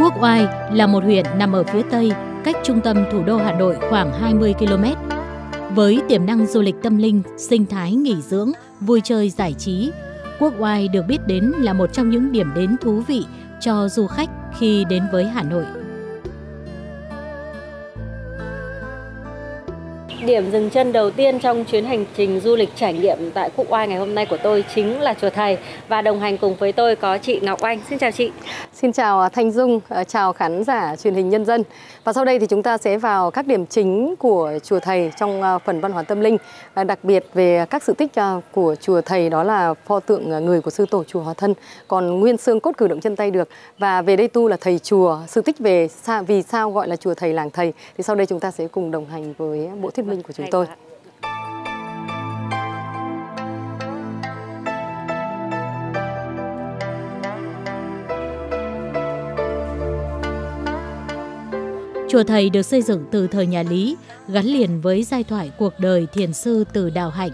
Quốc Oai là một huyện nằm ở phía tây, cách trung tâm thủ đô Hà Nội khoảng 20 km. Với tiềm năng du lịch tâm linh, sinh thái nghỉ dưỡng, vui chơi giải trí, Quốc Oai được biết đến là một trong những điểm đến thú vị cho du khách khi đến với Hà Nội. Điểm dừng chân đầu tiên trong chuyến hành trình du lịch trải nghiệm tại Quốc Oai ngày hôm nay của tôi chính là chùa Thầy và đồng hành cùng với tôi có chị Ngọc Anh. Xin chào chị. Xin chào Thanh Dung, ờ, chào khán giả truyền hình nhân dân. Và sau đây thì chúng ta sẽ vào các điểm chính của chùa Thầy trong ờ, phần văn hóa tâm linh, đặc biệt về các sự tích của chùa Thầy đó là pho tượng người của sư tổ chùa Hòa Thân, còn nguyên xương cốt cử động chân tay được. Và về đây tu là thầy chùa, sự tích về vì sao gọi là chùa Thầy làng Thầy thì sau đây chúng ta sẽ cùng đồng hành với bộ thuyết minh của chúng tôi. Chùa Thầy được xây dựng từ thời nhà Lý, gắn liền với giai thoại cuộc đời thiền sư từ Đạo Hạnh.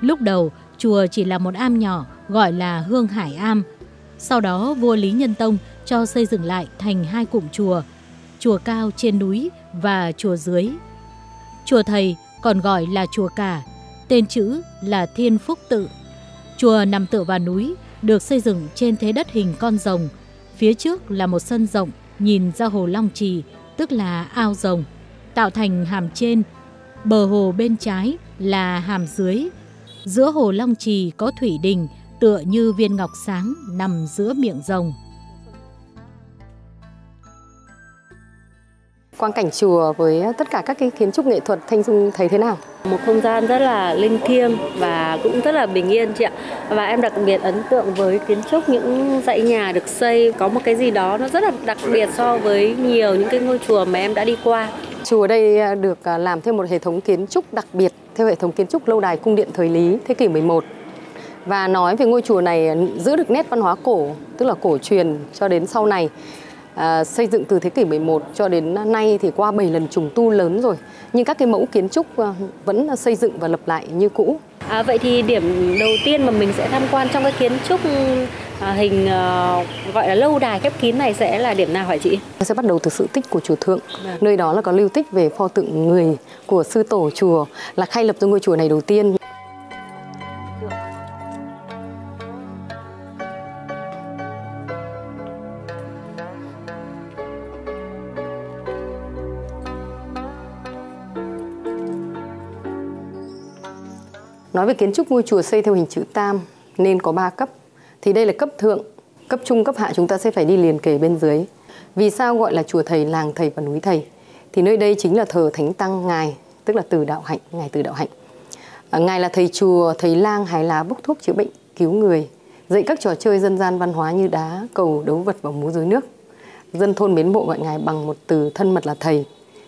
Lúc đầu, chùa chỉ là một am nhỏ gọi là Hương Hải Am. Sau đó, vua Lý Nhân Tông cho xây dựng lại thành hai cụm chùa, chùa cao trên núi và chùa dưới. Chùa Thầy còn gọi là chùa Cả, tên chữ là Thiên Phúc Tự. Chùa nằm tựa vào núi, được xây dựng trên thế đất hình con rồng. Phía trước là một sân rộng nhìn ra hồ Long Trì tức là ao rồng, tạo thành hàm trên. Bờ hồ bên trái là hàm dưới. Giữa hồ Long Trì có thủy đình tựa như viên ngọc sáng nằm giữa miệng rồng. Quang cảnh chùa với tất cả các cái kiến trúc nghệ thuật Thanh Dung thấy thế nào? Một không gian rất là linh thiêng và cũng rất là bình yên chị ạ. Và em đặc biệt ấn tượng với kiến trúc những dãy nhà được xây có một cái gì đó nó rất là đặc biệt so với nhiều những cái ngôi chùa mà em đã đi qua. Chùa đây được à, làm theo một hệ thống kiến trúc đặc biệt theo hệ thống kiến trúc lâu đài cung điện thời Lý thế kỷ 11 và nói về ngôi chùa này giữ được nét văn hóa cổ tức là cổ truyền cho đến sau này à, xây dựng từ thế kỷ 11 cho đến nay thì qua 7 lần trùng tu lớn rồi nhưng các cái mẫu kiến trúc à, vẫn xây dựng và lập lại như cũ. À, vậy thì điểm đầu tiên mà mình sẽ tham quan trong cái kiến trúc à, hình à, gọi là lâu đài khép kín này sẽ là điểm nào hả chị? Sẽ bắt đầu từ sự tích của chùa Thượng. Vâng. Nơi đó là có lưu tích về pho tượng người của sư tổ chùa là khai lập ra ngôi chùa này đầu tiên. Nói về kiến trúc ngôi chùa xây theo hình chữ tam nên có 3 cấp. Thì đây là cấp thượng, cấp trung, cấp hạ chúng ta sẽ phải đi liền kề bên dưới. Vì sao gọi là chùa thầy, làng thầy và núi thầy? Thì nơi đây chính là thờ Thánh Tăng Ngài, tức là từ đạo hạnh, Ngài từ đạo hạnh. À, ngài là thầy chùa, thầy lang hay là bốc thuốc chữa bệnh, cứu người, dạy các trò chơi dân gian văn hóa như đá, cầu, đấu vật và múa dưới nước. Dân thôn mến mộ gọi ngài bằng một từ thân mật là thầy,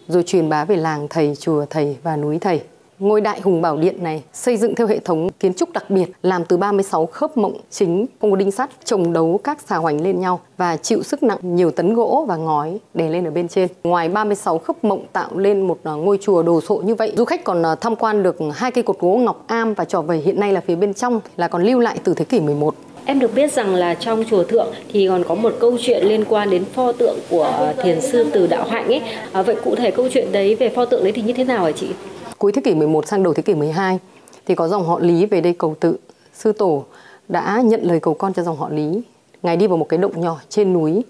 rồi truyền bá về làng thầy, chùa thầy và núi thầy. Ngôi Đại Hùng Bảo Điện này xây dựng theo hệ thống kiến trúc đặc biệt làm từ 36 khớp mộng chính không có đinh sắt trồng đấu các xà hoành lên nhau và chịu sức nặng nhiều tấn gỗ và ngói đè lên ở bên trên. Ngoài 36 khớp mộng tạo lên một à, ngôi chùa đồ sộ như vậy, du khách còn à, tham quan được hai cây cột gỗ ngọc am và trò vầy hiện nay là phía bên trong là còn lưu lại từ thế kỷ 11. Em được biết rằng là trong chùa Thượng thì còn có một câu chuyện liên quan đến pho tượng của à, thiền sư Từ Đạo Hạnh ấy. À, vậy cụ thể câu chuyện đấy về pho tượng đấy thì như thế nào hả chị? Cuối thế kỷ 11 sang đầu thế kỷ 12 thì có dòng họ Lý về đây cầu tự. Sư tổ đã nhận lời cầu con cho dòng họ Lý. Ngài đi vào một cái động nhỏ trên núi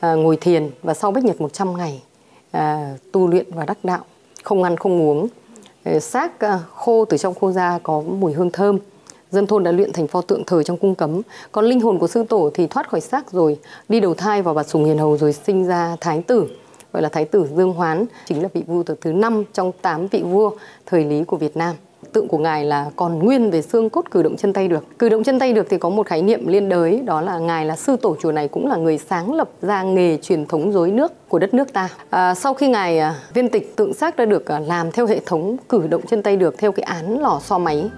à, ngồi thiền và sau bách nhật 100 ngày à, tu luyện và đắc đạo, không ăn không uống. Ờ, xác à, khô từ trong khô ra có mùi hương thơm. Dân thôn đã luyện thành pho tượng thờ trong cung cấm. Còn linh hồn của sư tổ thì thoát khỏi xác rồi, đi đầu thai vào bà Sùng Hiền Hầu rồi sinh ra thái tử gọi là Thái tử Dương Hoán, chính là vị vua thứ năm trong 8 vị vua thời Lý của Việt Nam tượng của ngài là còn nguyên về xương cốt cử động chân tay được. Cử động chân tay được thì có một khái niệm liên đới đó là ngài là sư tổ chùa này cũng là người sáng lập ra nghề truyền thống rối nước của đất nước ta. À, sau khi ngài à, viên tịch tượng xác đã được à, làm theo hệ thống cử động chân tay được theo cái án lò xo máy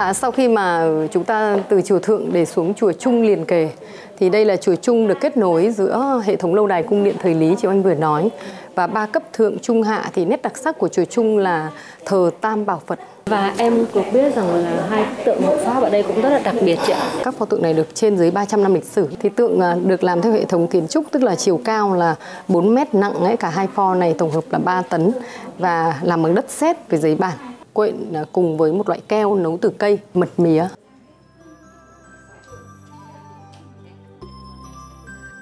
À, sau khi mà chúng ta từ chùa Thượng để xuống chùa Trung liền kề Thì đây là chùa chung được kết nối giữa hệ thống lâu đài cung điện thời Lý chị Anh vừa nói và ba cấp thượng trung hạ thì nét đặc sắc của chùa chung là thờ Tam Bảo Phật. Và em được biết rằng là hai tượng hộ pháp ở đây cũng rất là đặc biệt chị ạ. Các pho tượng này được trên dưới 300 năm lịch sử. Thì tượng à, được làm theo hệ thống kiến trúc tức là chiều cao là 4 mét nặng ấy, cả hai pho này tổng hợp là 3 tấn và làm bằng đất sét với giấy bản quện à, cùng với một loại keo nấu từ cây mật mía.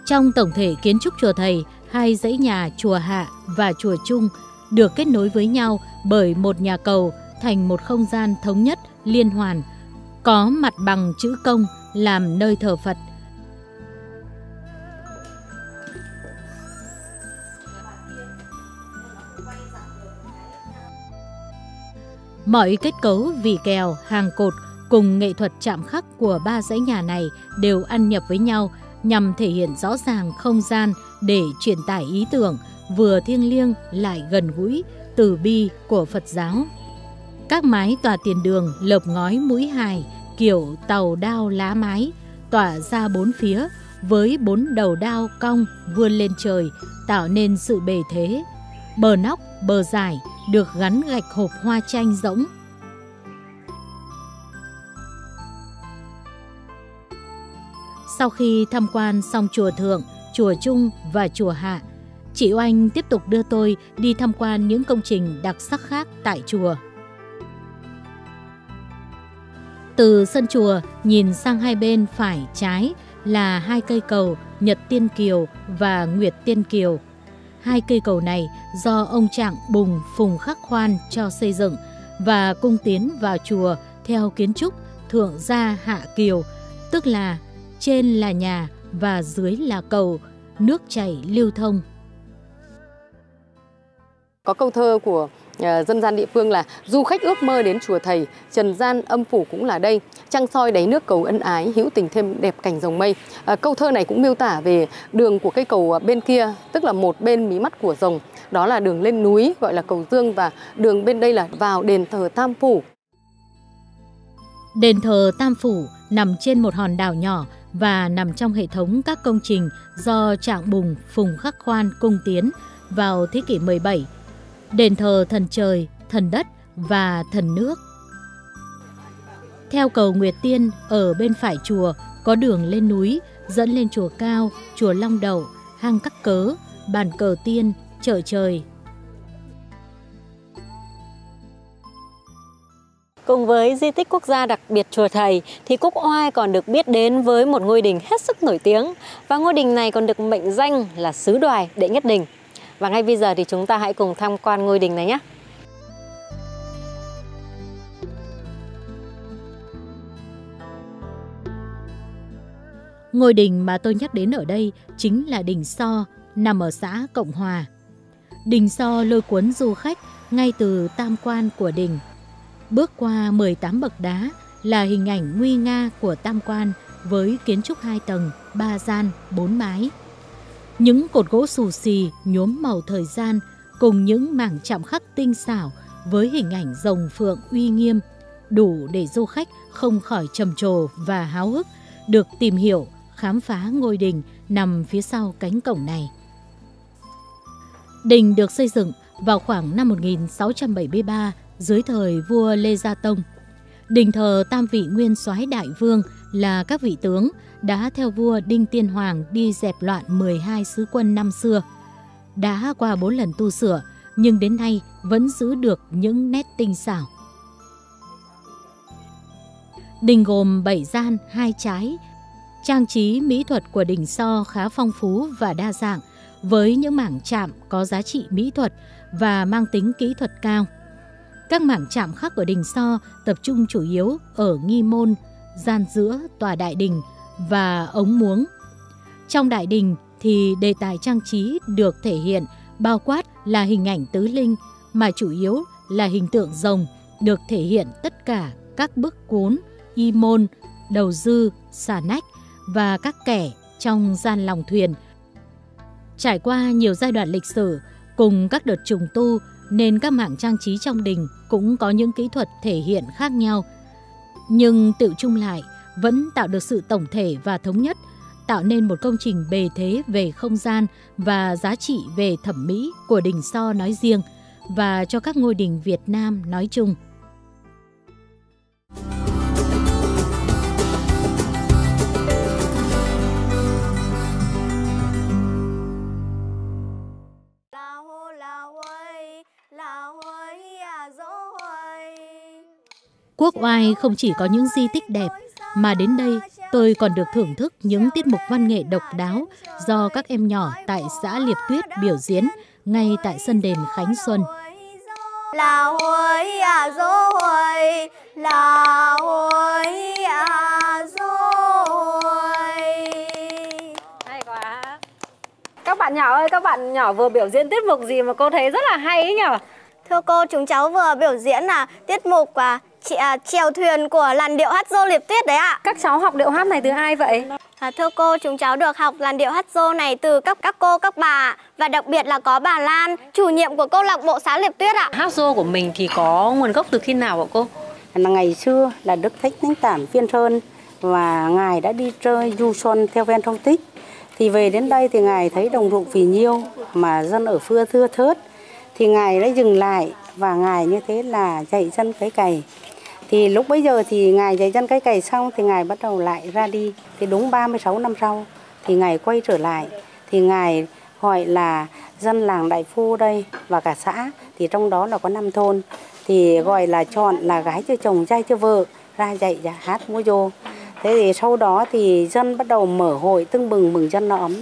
Trong tổng thể kiến trúc chùa Thầy, hai dãy nhà chùa Hạ và chùa Trung được kết nối với nhau bởi một nhà cầu thành một không gian thống nhất liên hoàn, có mặt bằng chữ công làm nơi thờ Phật. Mọi kết cấu vì kèo, hàng cột cùng nghệ thuật chạm khắc của ba dãy nhà này đều ăn nhập với nhau nhằm thể hiện rõ ràng không gian để truyền tải ý tưởng vừa thiêng liêng lại gần gũi, từ bi của Phật giáo. Các mái tòa tiền đường lợp ngói mũi hài kiểu tàu đao lá mái tỏa ra bốn phía với bốn đầu đao cong vươn lên trời tạo nên sự bề thế. Bờ nóc, bờ dài được gắn gạch hộp hoa tranh rỗng. Sau khi tham quan xong chùa Thượng, chùa Trung và chùa Hạ, chị Oanh tiếp tục đưa tôi đi tham quan những công trình đặc sắc khác tại chùa. Từ sân chùa nhìn sang hai bên phải trái là hai cây cầu Nhật Tiên Kiều và Nguyệt Tiên Kiều. Hai cây cầu này do ông Trạng Bùng Phùng Khắc Khoan cho xây dựng và cung tiến vào chùa theo kiến trúc Thượng Gia Hạ Kiều, tức là trên là nhà và dưới là cầu, nước chảy lưu thông. Có câu thơ của Ờ, dân gian địa phương là du khách ước mơ đến chùa thầy, trần gian âm phủ cũng là đây, trăng soi đáy nước cầu ân ái, hữu tình thêm đẹp cảnh rồng mây. à, câu thơ này cũng miêu tả về đường của cây cầu bên kia, tức là một bên mí mắt của rồng, đó là đường lên núi gọi là cầu dương và đường bên đây là vào đền thờ Tam Phủ. Đền thờ Tam Phủ nằm trên một hòn đảo nhỏ và nằm trong hệ thống các công trình do Trạng Bùng Phùng Khắc Khoan cung tiến vào thế kỷ 17 đền thờ thần trời, thần đất và thần nước. Theo cầu Nguyệt Tiên, ở bên phải chùa có đường lên núi dẫn lên chùa Cao, chùa Long Đậu, hang Cắc Cớ, bàn cờ tiên, chợ trời. Cùng với di tích quốc gia đặc biệt chùa Thầy thì Cúc Oai còn được biết đến với một ngôi đình hết sức nổi tiếng và ngôi đình này còn được mệnh danh là Sứ Đoài Đệ Nhất Đình. Và ngay bây giờ thì chúng ta hãy cùng tham quan ngôi đình này nhé. Ngôi đình mà tôi nhắc đến ở đây chính là đình So, nằm ở xã Cộng Hòa. Đình So lôi cuốn du khách ngay từ tam quan của đình. Bước qua 18 bậc đá là hình ảnh nguy nga của tam quan với kiến trúc hai tầng, ba gian, bốn mái. Những cột gỗ xù xì nhuốm màu thời gian cùng những mảng chạm khắc tinh xảo với hình ảnh rồng phượng uy nghiêm đủ để du khách không khỏi trầm trồ và háo hức được tìm hiểu, khám phá ngôi đình nằm phía sau cánh cổng này. Đình được xây dựng vào khoảng năm 1673 dưới thời vua Lê Gia Tông. Đình thờ tam vị nguyên soái đại vương là các vị tướng đã theo vua Đinh Tiên Hoàng đi dẹp loạn 12 sứ quân năm xưa. Đã qua 4 lần tu sửa, nhưng đến nay vẫn giữ được những nét tinh xảo. Đình gồm 7 gian, hai trái. Trang trí mỹ thuật của đình So khá phong phú và đa dạng, với những mảng chạm có giá trị mỹ thuật và mang tính kỹ thuật cao. Các mảng chạm khắc ở đình So tập trung chủ yếu ở nghi môn, gian giữa tòa đại đình và ống muống. Trong đại đình thì đề tài trang trí được thể hiện bao quát là hình ảnh tứ linh mà chủ yếu là hình tượng rồng được thể hiện tất cả các bức cuốn, y môn, đầu dư, xà nách và các kẻ trong gian lòng thuyền. Trải qua nhiều giai đoạn lịch sử cùng các đợt trùng tu nên các mảng trang trí trong đình cũng có những kỹ thuật thể hiện khác nhau. Nhưng tự chung lại vẫn tạo được sự tổng thể và thống nhất, tạo nên một công trình bề thế về không gian và giá trị về thẩm mỹ của đình So nói riêng và cho các ngôi đình Việt Nam nói chung. Quốc oai không chỉ có những di tích đẹp, mà đến đây tôi còn được thưởng thức những tiết mục văn nghệ độc đáo do các em nhỏ tại xã Liệp Tuyết biểu diễn ngay tại sân đền Khánh Xuân. Là huối à dô huối, là huối à dô Hay quá. Các bạn nhỏ ơi, các bạn nhỏ vừa biểu diễn tiết mục gì mà cô thấy rất là hay ấy nhỉ? Thưa cô, chúng cháu vừa biểu diễn là tiết mục và chị à, chèo thuyền của làn điệu hát dô liệp tuyết đấy ạ. Các cháu học điệu hát này từ ai vậy? À, thưa cô, chúng cháu được học làn điệu hát dô này từ các các cô, các bà và đặc biệt là có bà Lan, chủ nhiệm của câu lạc bộ xã Liệp Tuyết ạ. Hát dô của mình thì có nguồn gốc từ khi nào ạ cô? Là ngày xưa là Đức Thích Thánh Tản Phiên Sơn và ngài đã đi chơi du xuân theo ven sông Tích. Thì về đến đây thì ngài thấy đồng ruộng phì nhiêu mà dân ở phưa thưa thớt thì ngài đã dừng lại và ngài như thế là dạy dân cấy cày thì lúc bấy giờ thì ngài dạy dân cấy cày xong thì ngài bắt đầu lại ra đi. Thì đúng 36 năm sau thì ngài quay trở lại. Thì ngài gọi là dân làng Đại Phu đây và cả xã. Thì trong đó là có năm thôn. Thì gọi là chọn là gái cho chồng, trai cho vợ, ra dạy và hát múa vô thế thì sau đó thì dân bắt đầu mở hội tưng bừng mừng dân nó ấm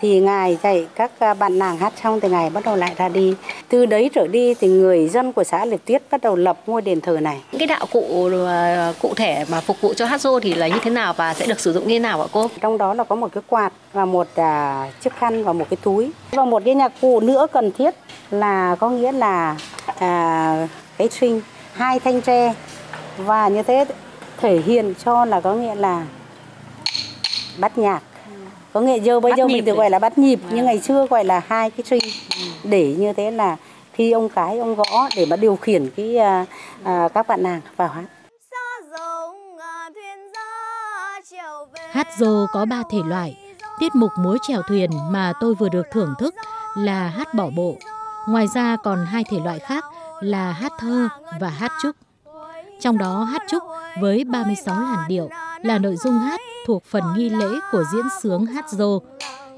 thì ngài dạy các à, bạn nàng hát xong thì ngài bắt đầu lại ra đi. Từ đấy trở đi thì người dân của xã Liệt Tuyết bắt đầu lập ngôi đền thờ này. Cái đạo cụ à, cụ thể mà phục vụ cho hát rô thì là như thế nào và sẽ được sử dụng như thế nào ạ cô? Trong đó là có một cái quạt và một à, chiếc khăn và một cái túi. Và một cái nhạc cụ nữa cần thiết là có nghĩa là à, cái string hai thanh tre. Và như thế thể hiện cho là có nghĩa là bắt nhạc có nghĩa giờ bây giờ mình được gọi là bắt nhịp nhưng ngày xưa gọi là hai cái string để như thế là khi ông cái ông gõ để mà điều khiển cái à, à, các bạn nàng vào hát Hát dô có ba thể loại. Tiết mục múa chèo thuyền mà tôi vừa được thưởng thức là hát bỏ bộ. Ngoài ra còn hai thể loại khác là hát thơ và hát trúc. Trong đó hát trúc với 36 làn điệu là nội dung hát thuộc phần nghi lễ của diễn sướng hát dô,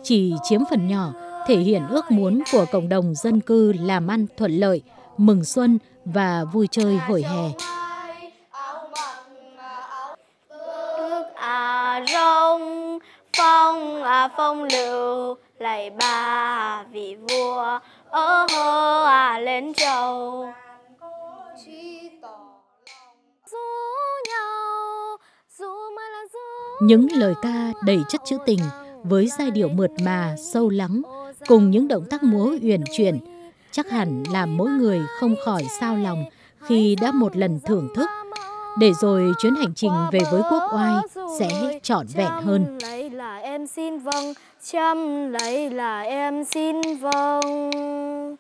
chỉ chiếm phần nhỏ thể hiện ước muốn của cộng đồng dân cư làm ăn thuận lợi, mừng xuân và vui chơi hồi hè. À rong phong à phong lưu lạy ba vị vua ở hơ à lên trầu những lời ca đầy chất trữ tình với giai điệu mượt mà, sâu lắng, cùng những động tác múa uyển chuyển, chắc hẳn làm mỗi người không khỏi sao lòng khi đã một lần thưởng thức, để rồi chuyến hành trình về với quốc oai sẽ trọn vẹn hơn. Lấy là em xin vâng, chăm lấy là em xin vâng.